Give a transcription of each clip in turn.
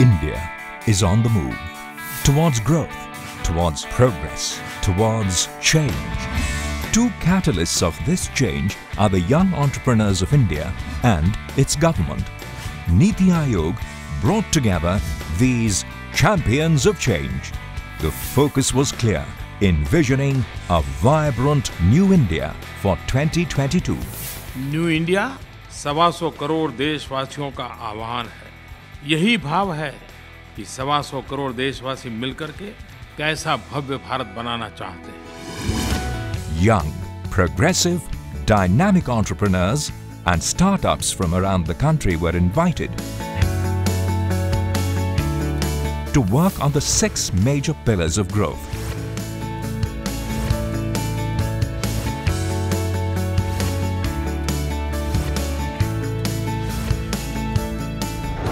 India is on the move towards growth, towards progress, towards change. Two catalysts of this change are the young entrepreneurs of India and its government. Niti Aayog brought together these champions of change. The focus was clear, envisioning a vibrant new India for 2022. New India सवा सौ करोड़ देशवासियों का आह्वान है यही भाव है कि सवा सौ करोड़ देशवासी मिलकर के कैसा भव्य भारत बनाना चाहते हैं। Young progressive dynamic entrepreneurs and startup from around the country were invited to work on the six major pillars of growth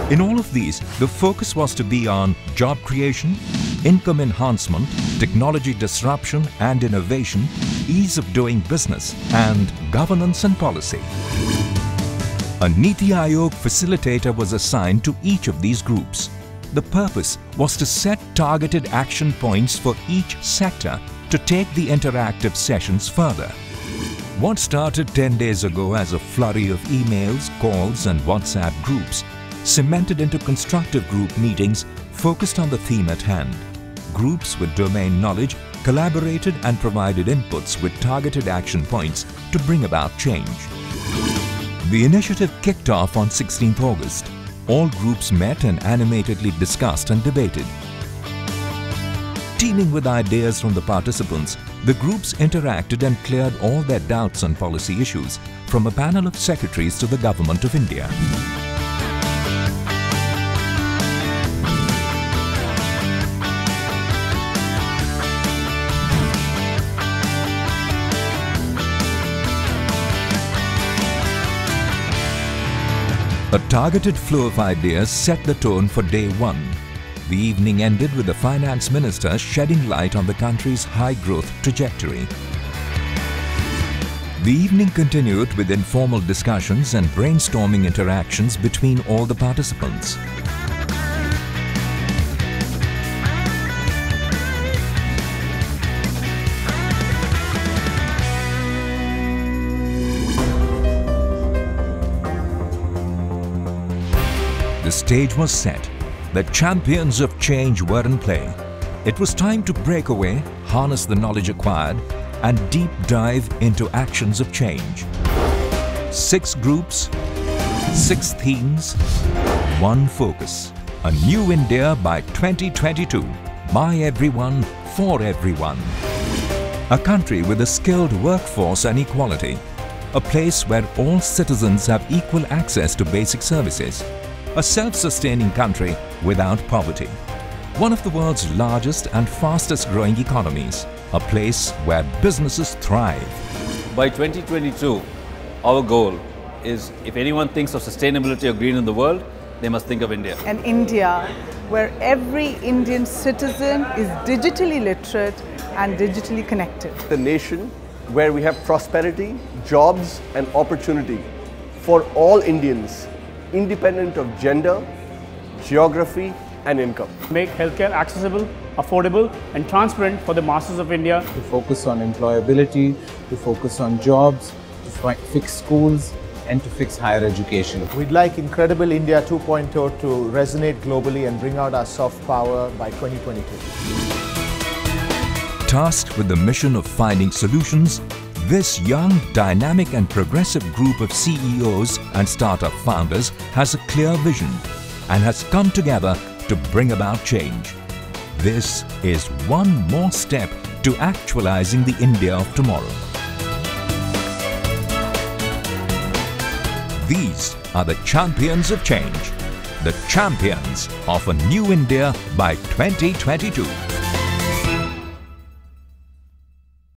In all of these, the focus was to be on job creation, income enhancement, technology disruption and innovation, ease of doing business, and governance and policy. A Niti Aayog facilitator was assigned to each of these groups. The purpose was to set targeted action points for each sector to take the interactive sessions further. What started 10 days ago as a flurry of emails, calls and WhatsApp groups cemented into constructive group meetings focused on the theme at hand. Groups with domain knowledge collaborated and provided inputs with targeted action points to bring about change. The initiative kicked off on 16th August. All groups met and animatedly discussed and debated. Teeming with ideas from the participants, the groups interacted and cleared all their doubts on policy issues from a panel of secretaries to the Government of India. A targeted flow of ideas set the tone for day one. The evening ended with the finance minister shedding light on the country's high growth trajectory. The evening continued with informal discussions and brainstorming interactions between all the participants. The stage was set. The champions of change were in play. It was time to break away, harness the knowledge acquired, and deep dive into actions of change. Six groups, six themes, one focus. A new India by 2022. By everyone, for everyone. A country with a skilled workforce and equality. A place where all citizens have equal access to basic services. A self-sustaining country without poverty. One of the world's largest and fastest growing economies. A place where businesses thrive. By 2022, our goal is if anyone thinks of sustainability or green in the world, they must think of India. An India where every Indian citizen is digitally literate and digitally connected. The nation where we have prosperity, jobs, and opportunity for all Indians, independent of gender, geography, and income. make healthcare accessible, affordable, and transparent for the masses of India. to focus on employability, to focus on jobs, to fix schools, and to fix higher education. We'd like Incredible India 2.0 to resonate globally and bring out our soft power by 2022. Tasked with the mission of finding solutions, this young, dynamic and progressive group of CEOs and startup founders has a clear vision and has come together to bring about change. This is one more step to actualizing the India of tomorrow. These are the champions of change, the champions of a new India by 2022.